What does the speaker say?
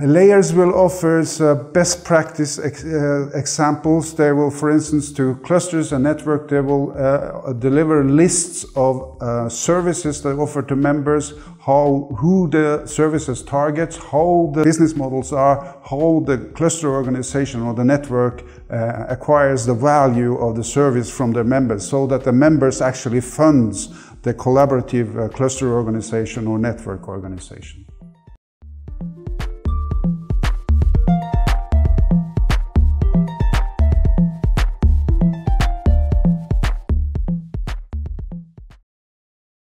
Layers will offer uh, best practice ex uh, examples. They will, for instance, to clusters and network, they will uh, uh deliver lists of uh, services they offer to members, how, who the services targets, how the business models are, how the cluster organization or the network uh, acquires the value of the service from their members so that the members actually funds the collaborative uh, cluster organization or network organization.